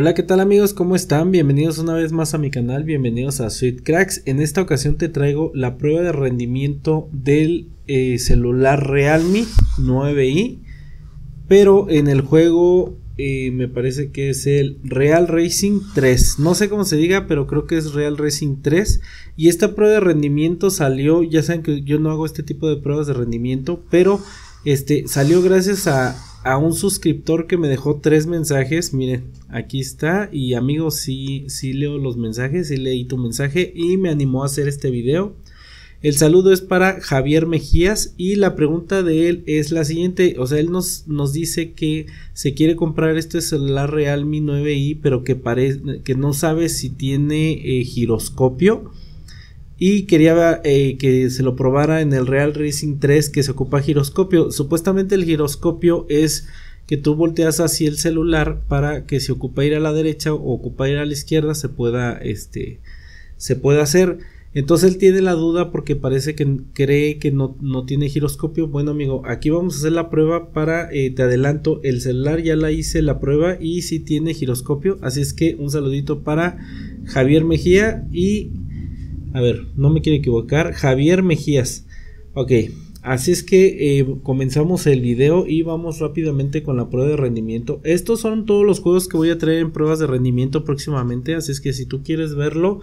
Hola, ¿qué tal amigos? ¿Cómo están? Bienvenidos una vez más a mi canal, bienvenidos a Sweet Cracks. En esta ocasión te traigo la prueba de rendimiento del eh, celular Realme 9i, pero en el juego eh, me parece que es el Real Racing 3. No sé cómo se diga, pero creo que es Real Racing 3. Y esta prueba de rendimiento salió, ya saben que yo no hago este tipo de pruebas de rendimiento, pero este salió gracias a, a un suscriptor que me dejó tres mensajes. Miren, aquí está. Y amigos, sí, sí leo los mensajes, sí leí tu mensaje y me animó a hacer este video. El saludo es para Javier Mejías y la pregunta de él es la siguiente, o sea, él nos, nos dice que se quiere comprar este celular Realme 9i, pero que, que no sabe si tiene eh, giroscopio y quería eh, que se lo probara en el Real Racing 3 que se ocupa giroscopio. Supuestamente el giroscopio es que tú volteas así el celular para que si ocupa ir a la derecha o ocupa ir a la izquierda se pueda este se pueda hacer. Entonces él tiene la duda porque parece que cree que no, tiene giroscopio. Bueno amigo, aquí vamos a hacer la prueba para, eh, te adelanto, el celular ya la hice la prueba y sí tiene giroscopio. Así es que un saludito para Javier Mejía y, a ver, no me quiero equivocar, Javier Mejías. Ok, así es que eh, comenzamos el video y vamos rápidamente con la prueba de rendimiento. Estos son todos los juegos que voy a traer en pruebas de rendimiento próximamente. Así es que si tú quieres verlo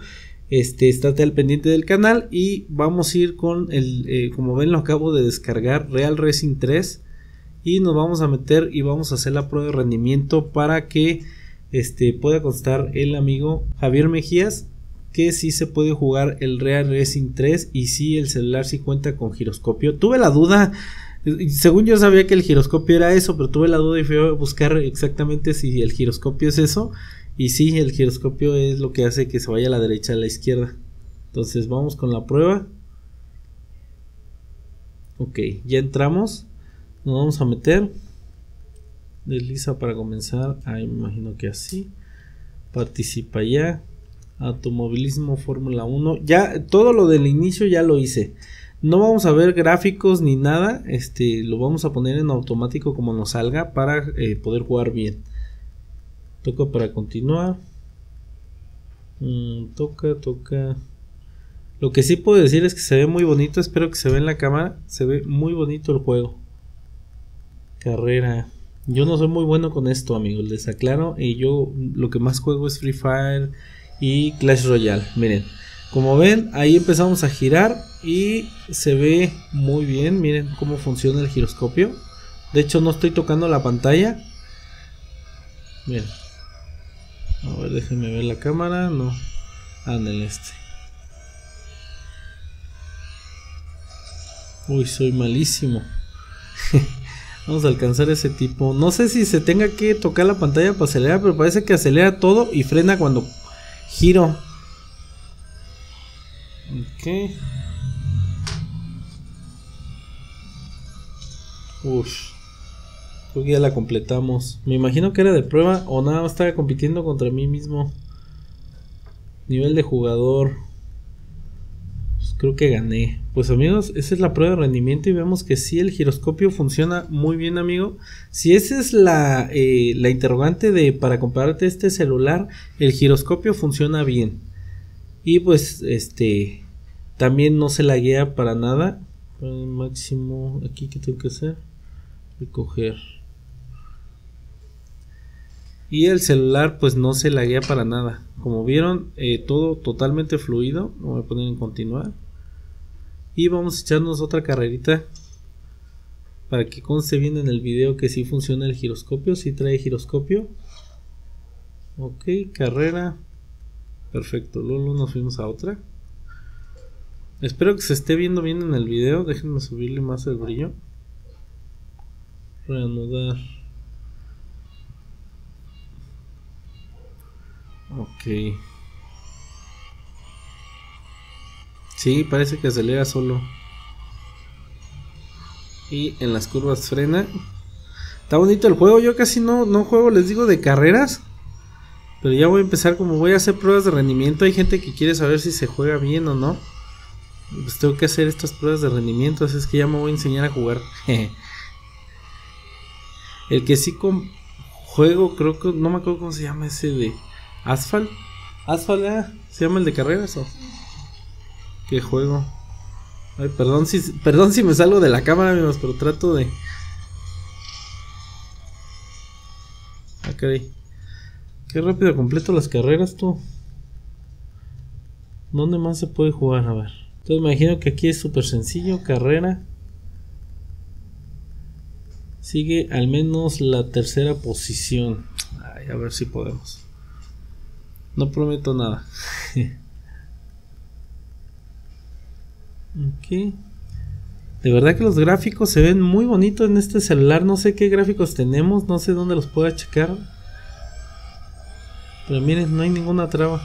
este, estate al pendiente del canal y vamos a ir con el, eh, como ven lo acabo de descargar, Real Racing 3 y nos vamos a meter y vamos a hacer la prueba de rendimiento para que este, pueda constar el amigo Javier Mejías que sí se puede jugar el Real Racing 3 y si el celular sí cuenta con giroscopio. Tuve la duda, según yo sabía que el giroscopio era eso, pero tuve la duda y fui a buscar exactamente si el giroscopio es eso y sí, el giroscopio es lo que hace que se vaya a la derecha a la izquierda. Entonces vamos con la prueba. Ok, ya entramos. Nos vamos a meter. Desliza para comenzar. Ahí me imagino que así. Participa ya. Automovilismo Fórmula 1. Ya todo lo del inicio ya lo hice. No vamos a ver gráficos ni nada. Este lo vamos a poner en automático como nos salga para eh, poder jugar bien. Toca para continuar. Mm, toca, toca. Lo que sí puedo decir es que se ve muy bonito. Espero que se vea en la cámara. Se ve muy bonito el juego. Carrera. Yo no soy muy bueno con esto, amigos. Les aclaro. Y yo lo que más juego es Free Fire y Clash Royale. Miren. Como ven, ahí empezamos a girar y se ve muy bien. Miren cómo funciona el giroscopio. De hecho, no estoy tocando la pantalla. Miren. A ver, déjenme ver la cámara. No. Anda en este. Uy, soy malísimo. Vamos a alcanzar ese tipo. No sé si se tenga que tocar la pantalla para acelerar, pero parece que acelera todo y frena cuando giro. Ok. Uf ya la completamos. Me imagino que era de prueba o nada, estaba compitiendo contra mí mismo. Nivel de jugador. Creo que gané. Pues amigos, esa es la prueba de rendimiento y vemos que si el giroscopio funciona muy bien, amigo. Si esa es la, eh, la interrogante de para comprarte este celular, el giroscopio funciona bien. Y pues este también no se la guía para nada. El máximo aquí que tengo que hacer recoger y el celular pues no se laguea para nada como vieron eh, todo totalmente fluido voy a poner en continuar y vamos a echarnos otra carrerita para que conste bien en el video que si funciona el giroscopio si trae giroscopio. Ok carrera. Perfecto luego nos fuimos a otra. Espero que se esté viendo bien en el video. Déjenme subirle más el brillo. Reanudar. Ok. Sí, parece que acelera solo. Y en las curvas frena. Está bonito el juego. Yo casi no, no juego, les digo, de carreras. Pero ya voy a empezar, como voy a hacer pruebas de rendimiento. Hay gente que quiere saber si se juega bien o no. Pues tengo que hacer estas pruebas de rendimiento. Así es que ya me voy a enseñar a jugar. el que sí juego, creo que no me acuerdo cómo se llama ese de Asphalt. Asphalt, ¿eh? ¿se llama el de carreras o? ¿Qué juego? Ay, perdón si, perdón si me salgo de la cámara, amigos, pero trato de. Ah, Qué rápido completo las carreras, tú. ¿Dónde más se puede jugar? A ver. Entonces me imagino que aquí es súper sencillo. Carrera. Sigue al menos la tercera posición. Ay, a ver si podemos. No prometo nada. ok. De verdad que los gráficos se ven muy bonitos en este celular. No sé qué gráficos tenemos. No sé dónde los pueda checar. Pero miren, no hay ninguna traba.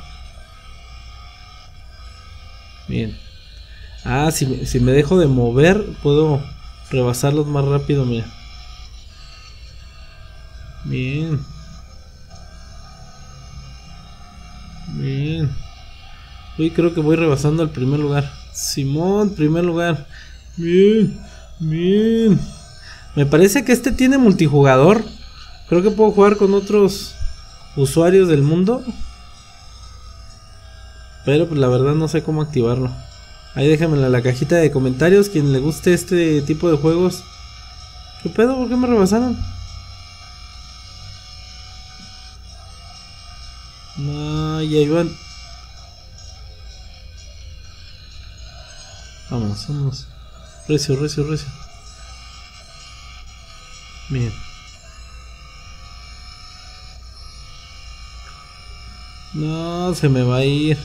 Bien. Ah, si, me dejo de mover, puedo rebasarlos más rápido, mira. Bien. Bien. Uy, creo que voy rebasando al primer lugar. Simón, primer lugar. Bien, bien. Me parece que este tiene multijugador. Creo que puedo jugar con otros usuarios del mundo. Pero pues la verdad no sé cómo activarlo. Ahí déjamelo en la cajita de comentarios. Quien le guste este tipo de juegos. ¿Qué pedo? ¿Por qué me rebasaron? No, ya iban. Vamos, vamos. Recio, recio, recio. Bien. No, se me va a ir.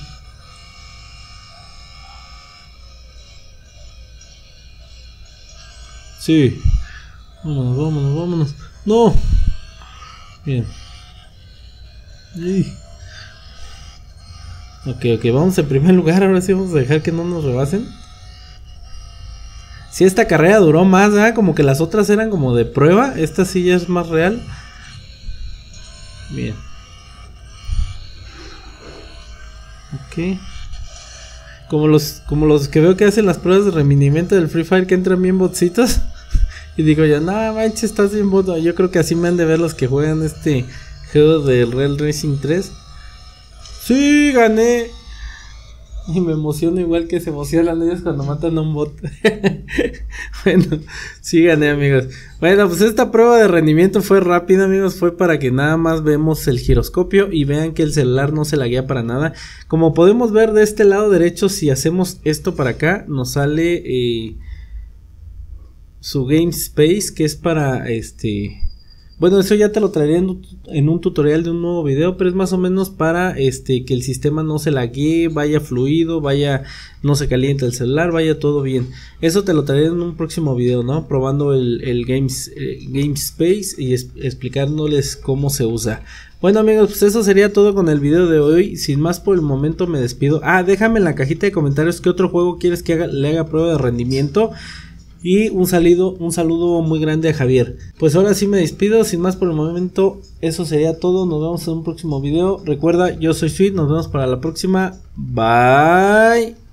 Sí. Vámonos, vámonos, vámonos. No. Bien. Ok, ok, vamos en primer lugar. Ahora sí vamos a dejar que no nos rebasen. Si esta carrera duró más, ¿verdad? Como que las otras eran como de prueba. Esta sí ya es más real. Bien. Ok. Como los, como los que veo que hacen las pruebas de reminimiento del Free Fire que entran bien botsitos. y digo yo, no manches, estás bien bot. Yo creo que así me han de ver los que juegan este juego del Real Racing 3. Sí, gané. Y me emociono igual que se emocionan ellos cuando matan a un bot. bueno, sí gané amigos. Bueno, pues esta prueba de rendimiento fue rápida amigos. Fue para que nada más vemos el giroscopio y vean que el celular no se la guía para nada. Como podemos ver de este lado derecho, si hacemos esto para acá, nos sale eh, su Game Space que es para este bueno, eso ya te lo traeré en, un tutorial de un nuevo video, pero es más o menos para este que el sistema no se lague, vaya fluido, vaya no se caliente el celular, vaya todo bien. Eso te lo traeré en un próximo video, ¿no? Probando el, el Games, eh, Game Space y explicándoles cómo se usa. Bueno amigos, pues eso sería todo con el video de hoy. Sin más por el momento me despido. Ah, déjame en la cajita de comentarios qué otro juego quieres que le haga prueba de rendimiento. Y un saludo, un saludo muy grande a Javier. Pues ahora sí me despido, sin más por el momento, eso sería todo. Nos vemos en un próximo video. Recuerda, yo soy Sweet, nos vemos para la próxima. Bye.